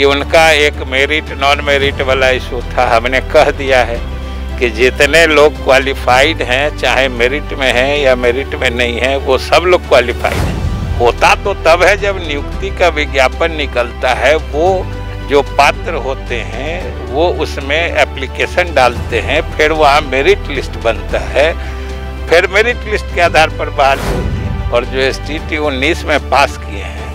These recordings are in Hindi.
कि उनका एक मेरिट नॉन मेरिट वाला इशू था। हमने कह दिया है कि जितने लोग क्वालिफाइड हैं, चाहे मेरिट में हैं या मेरिट में नहीं है, वो सब लोग क्वालिफाइड हैं। होता तो तब है जब नियुक्ति का विज्ञापन निकलता है, वो जो पात्र होते हैं, वो उसमें एप्लीकेशन डालते हैं, फिर वहाँ मेरिट लिस्ट बनता है। फिर मेरिट लिस्ट के आधार पर बहाली होती है और जो एस टी उन्नीस में पास किए हैं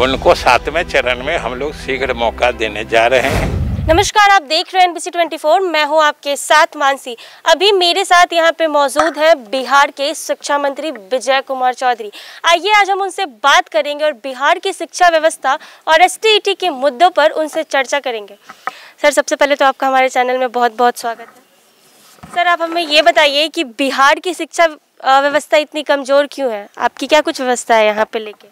उनको सातवें चरण में हम लोग शीघ्र मौका देने जा रहे हैं। नमस्कार, आप देख रहे हैं एनबीसी 24 मैं हूँ आपके साथ मानसी। अभी मेरे साथ यहाँ पे मौजूद है बिहार के शिक्षा मंत्री विजय कुमार चौधरी। आइए, आज हम उनसे बात करेंगे और बिहार की शिक्षा व्यवस्था और एस के मुद्दों पर उनसे चर्चा करेंगे। सर, सबसे पहले तो आपका हमारे चैनल में बहुत बहुत स्वागत है। सर, आप हमें ये बताइए कि बिहार की शिक्षा व्यवस्था इतनी कमज़ोर क्यों है? आपकी क्या कुछ व्यवस्था है यहाँ पे लेके?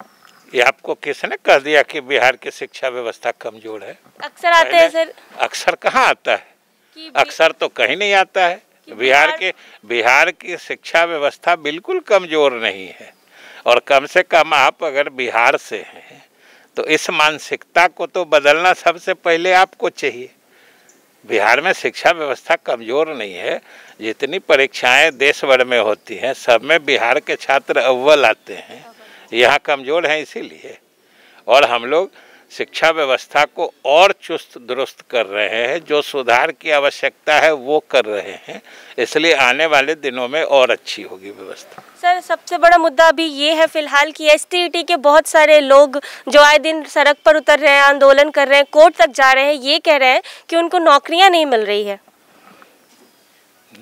ये आपको किसने कह दिया कि बिहार की शिक्षा व्यवस्था कमज़ोर है? अक्सर आते हैं सर। अक्सर कहाँ आता है? अक्सर तो कहीं नहीं आता है। बिहार बिहार- के बिहार की शिक्षा व्यवस्था बिल्कुल कमज़ोर नहीं है। और कम से कम आप अगर बिहार से हैं तो इस मानसिकता को तो बदलना सबसे पहले आपको चाहिए। बिहार में शिक्षा व्यवस्था कमज़ोर नहीं है। जितनी परीक्षाएँ देश भर में होती हैं सब में बिहार के छात्र अव्वल आते हैं। यहाँ कमज़ोर हैं इसीलिए। और हम लोग शिक्षा व्यवस्था को और चुस्त दुरुस्त कर रहे हैं जो सुधार की आवश्यकता है वो कर रहे हैं। इसलिए आने वाले दिनों में और अच्छी होगी व्यवस्था। सर सबसे बड़ा मुद्दा अभी ये है फ़िलहाल कि एस के बहुत सारे लोग जो आए दिन सड़क पर उतर रहे हैं आंदोलन कर रहे हैं कोर्ट तक जा रहे हैं ये कह रहे हैं कि उनको नौकरियाँ नहीं मिल रही है।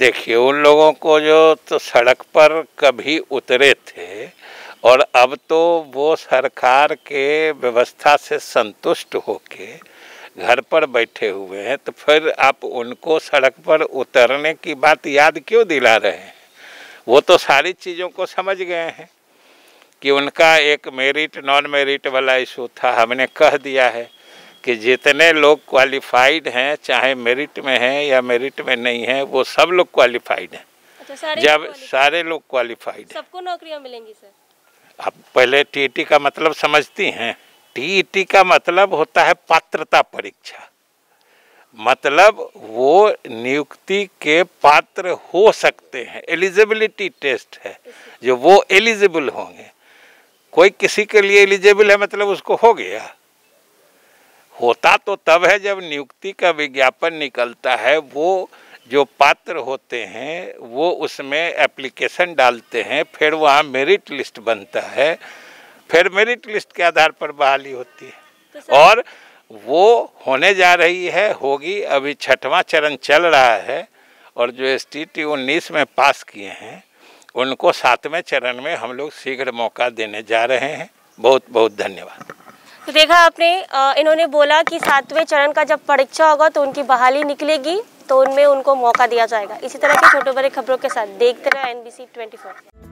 देखिए उन लोगों को जो तो सड़क पर कभी उतरे थे और अब तो वो सरकार के व्यवस्था से संतुष्ट होके घर पर बैठे हुए हैं तो फिर आप उनको सड़क पर उतरने की बात याद क्यों दिला रहे हैं? वो तो सारी चीज़ों को समझ गए हैं कि उनका एक मेरिट नॉन मेरिट वाला इशू था। हमने कह दिया है कि जितने लोग क्वालिफाइड हैं चाहे मेरिट में हैं या मेरिट में नहीं है वो सब लोग क्वालिफाइड हैं। अच्छा सारे जब सारे लोग क्वालिफाइड हैं। सबको नौकरियाँ मिलेंगी सर? अब पहले टीईटी का मतलब समझती हैं। टीईटी का मतलब होता है पात्रता परीक्षा। मतलब वो नियुक्ति के पात्र हो सकते हैं। एलिजिबिलिटी टेस्ट है। जो वो एलिजिबल होंगे। कोई किसी के लिए एलिजिबल है मतलब उसको हो गया। होता तो तब है जब नियुक्ति का विज्ञापन निकलता है, वो जो पात्र होते हैं वो उसमें एप्लीकेशन डालते हैं फिर वहाँ मेरिट लिस्ट बनता है। फिर मेरिट लिस्ट के आधार पर बहाली होती तो है सर- और वो होने जा रही है होगी। अभी छठवां चरण चल रहा है और जो एस टी टी उन्नीस में पास किए हैं उनको सातवें चरण में हम लोग शीघ्र मौका देने जा रहे हैं। बहुत बहुत धन्यवाद। तो देखा आपने इन्होंने बोला कि सातवें चरण का जब परीक्षा होगा तो उनकी बहाली निकलेगी। तो उनमें उनको मौका दिया जाएगा। इसी तरह के छोटे बड़े खबरों के साथ देखते रहे एन एनबीसी 24